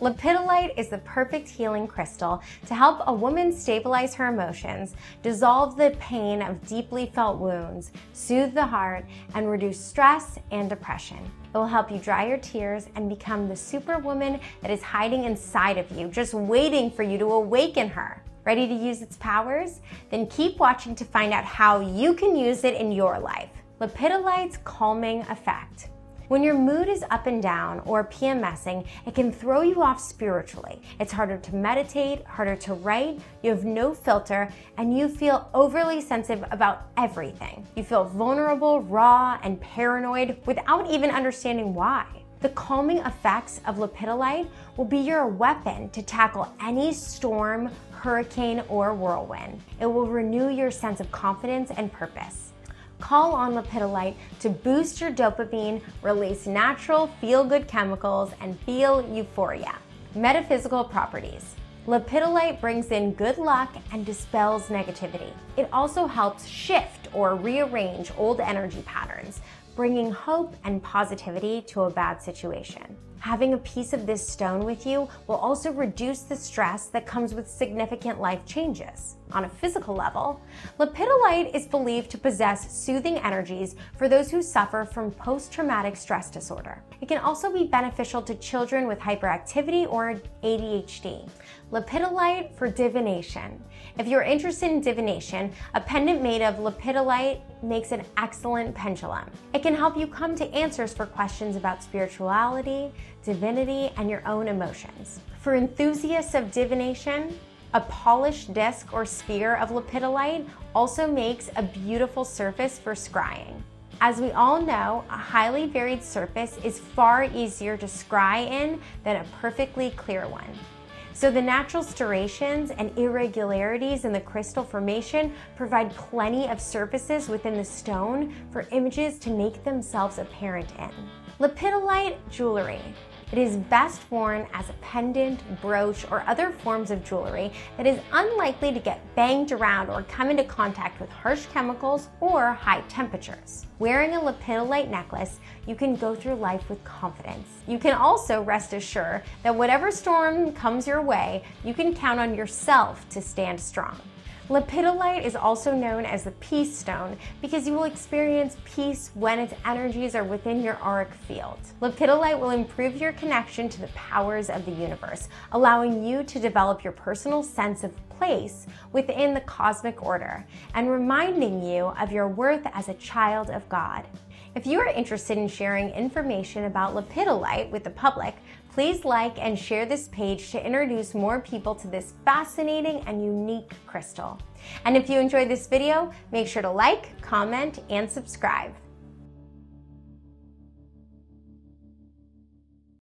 Lepidolite is the perfect healing crystal to help a woman stabilize her emotions, dissolve the pain of deeply felt wounds, soothe the heart, and reduce stress and depression. It will help you dry your tears and become the superwoman that is hiding inside of you, just waiting for you to awaken her. Ready to use its powers? Then keep watching to find out how you can use it in your life. Lepidolite's calming effect. When your mood is up and down or PMSing, it can throw you off spiritually. It's harder to meditate, harder to write, you have no filter, and you feel overly sensitive about everything. You feel vulnerable, raw, and paranoid without even understanding why. The calming effects of lepidolite will be your weapon to tackle any storm, hurricane, or whirlwind. It will renew your sense of confidence and purpose. Call on Lepidolite to boost your dopamine, release natural feel-good chemicals, and feel euphoria. Metaphysical properties. Lepidolite brings in good luck and dispels negativity. It also helps shift or rearrange old energy patterns, bringing hope and positivity to a bad situation. Having a piece of this stone with you will also reduce the stress that comes with significant life changes. On a physical level, lepidolite is believed to possess soothing energies for those who suffer from post-traumatic stress disorder. It can also be beneficial to children with hyperactivity or ADHD. Lepidolite for divination. If you're interested in divination, a pendant made of lepidolite makes an excellent pendulum. It can help you come to answers for questions about spirituality, divinity, and your own emotions. For enthusiasts of divination, a polished disc or sphere of lepidolite also makes a beautiful surface for scrying. As we all know, a highly varied surface is far easier to scry in than a perfectly clear one. So the natural striations and irregularities in the crystal formation provide plenty of surfaces within the stone for images to make themselves apparent in. Lepidolite jewelry. It is best worn as a pendant, brooch, or other forms of jewelry that is unlikely to get banged around or come into contact with harsh chemicals or high temperatures. Wearing a lepidolite necklace, you can go through life with confidence. You can also rest assured that whatever storm comes your way, you can count on yourself to stand strong. Lepidolite is also known as the peace stone because you will experience peace when its energies are within your auric field. Lepidolite will improve your connection to the powers of the universe, allowing you to develop your personal sense of place within the cosmic order and reminding you of your worth as a child of God. If you are interested in sharing information about lepidolite with the public, please like and share this page to introduce more people to this fascinating and unique crystal. And if you enjoyed this video, make sure to like, comment, and subscribe.